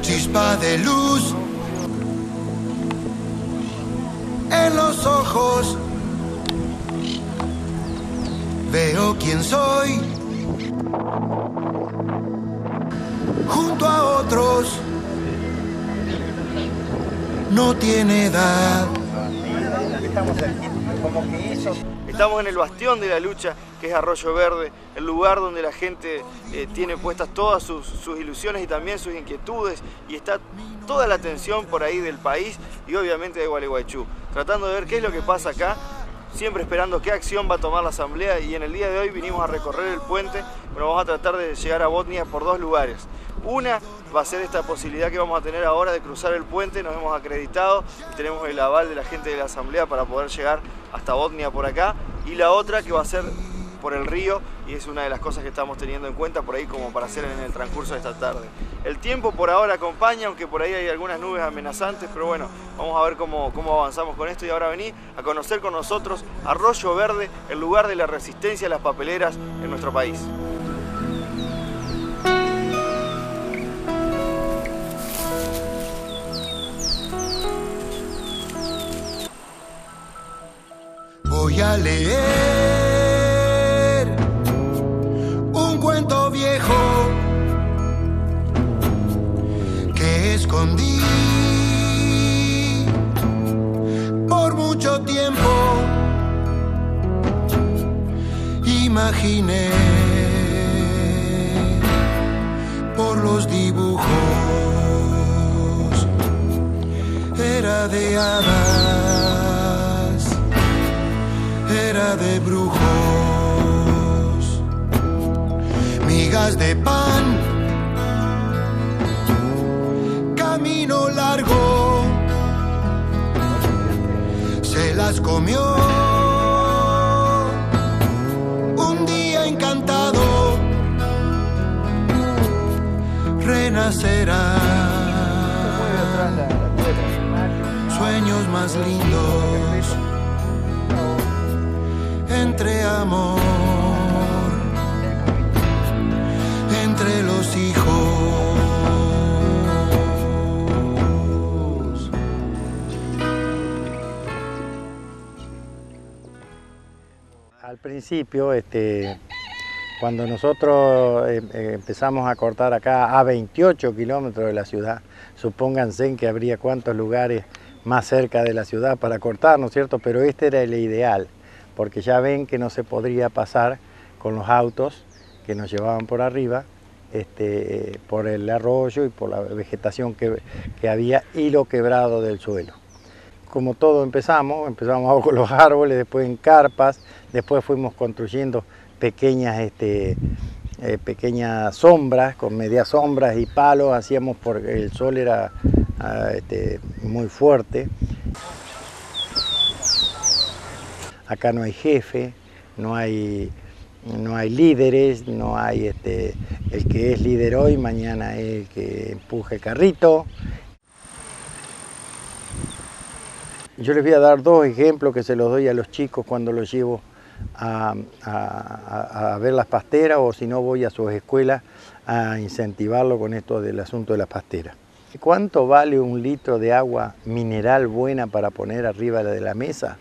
chispa de luz en los ojos. Veo quién soy junto a otros. No tiene edad. En el bastión de la lucha, que es Arroyo Verde, el lugar donde la gente eh, tiene puestas todas sus, sus, ilusiones y también sus inquietudes, y está toda la atención por ahí del país y obviamente de Gualeguaychú, tratando de ver qué es lo que pasa acá, siempre esperando qué acción va a tomar la Asamblea, y en el día de hoy vinimos a recorrer el puente, pero vamos a tratar de llegar a Botnia por dos lugares. Una va a ser esta posibilidad que vamos a tener ahora de cruzar el puente, nos hemos acreditado y tenemos el aval de la gente de la Asamblea para poder llegar hasta Botnia por acá. Y la otra que va a ser por el río y es una de las cosas que estamos teniendo en cuenta por ahí como para hacer en el transcurso de esta tarde. El tiempo por ahora acompaña, aunque por ahí hay algunas nubes amenazantes, pero bueno, vamos a ver cómo, cómo avanzamos con esto y ahora vení a conocer con nosotros Arroyo Verde, el lugar de la resistencia a las papeleras en nuestro país. Voy a leer por mucho tiempo. Imaginé por los dibujos, era de hadas era de brujos, migas de pan, las comió. Un día encantado, renacerá. Sueños más lindos entre amor, Al principio, este, cuando nosotros eh, eh, empezamos a cortar acá a 28 kilómetros de la ciudad, supónganse que habría cuántos lugares más cerca de la ciudad para cortar, ¿no es cierto? Pero este era el ideal porque ya ven que no se podría pasar con los autos que nos llevaban por arriba, este, por el arroyo y por la vegetación que, que, había y lo quebrado del suelo. Como todo empezamos, empezamos con los árboles, después en carpas, después fuimos construyendo pequeñas, este, eh, pequeñas sombras, con medias sombras y palos, hacíamos porque el sol era uh, este, muy fuerte. Acá no hay jefe, no hay, no hay líderes, no hay este, el que es líder hoy, mañana es el que empuje el carrito. Yo les voy a dar dos ejemplos que se los doy a los chicos cuando los llevo a, ver las pasteras o si no voy a sus escuelas a incentivarlo con esto del asunto de las pasteras. ¿Cuánto vale un litro de agua mineral buena para poner arriba de la mesa?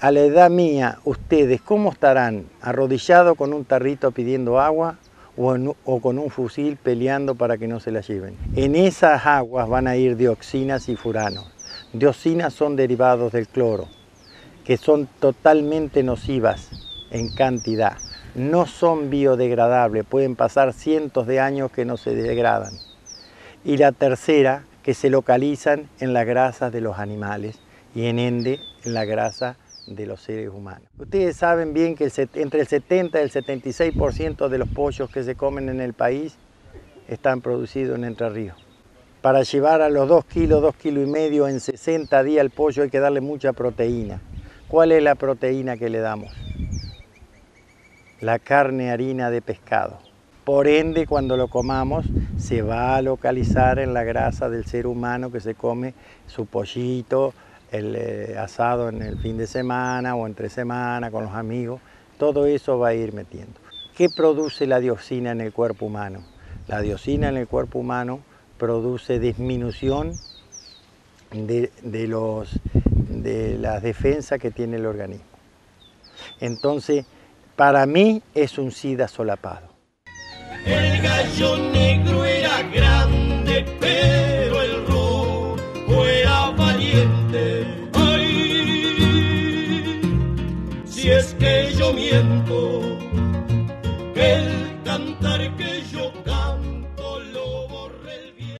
a la edad mía, ustedes, ¿cómo estarán? ¿Arrodillados con un tarrito pidiendo agua o, o, con un fusil peleando para que no se la lleven? En esas aguas van a ir dioxinas y furanos. Dioxinas son derivados del cloro, que son totalmente nocivas en cantidad. No son biodegradables, pueden pasar cientos de años que no se degradan. Y la tercera, que se localizan en las grasas de los animales y en ende en la grasa de los seres humanos. Ustedes saben bien que entre el 70 y el 76% de los pollos que se comen en el país están producidos en Entre Ríos. Para llevar a los 2 kilos, 2 kilos y medio en 60 días al pollo hay que darle mucha proteína. ¿Cuál es la proteína que le damos? La carne harina de pescado. Por ende, cuando lo comamos, se va a localizar en la grasa del ser humano que se come su pollito, el eh, asado en el fin de semana o entre semana con los amigos, todo eso va a ir metiendo. ¿Qué produce la dioxina en el cuerpo humano? La dioxina en el cuerpo humano produce disminución de, de los, de las defensas que tiene el organismo. Entonces, para mí es un SIDA solapado. El gallo negro era grande, pero el rojo era valiente. Ay, si es que yo miento,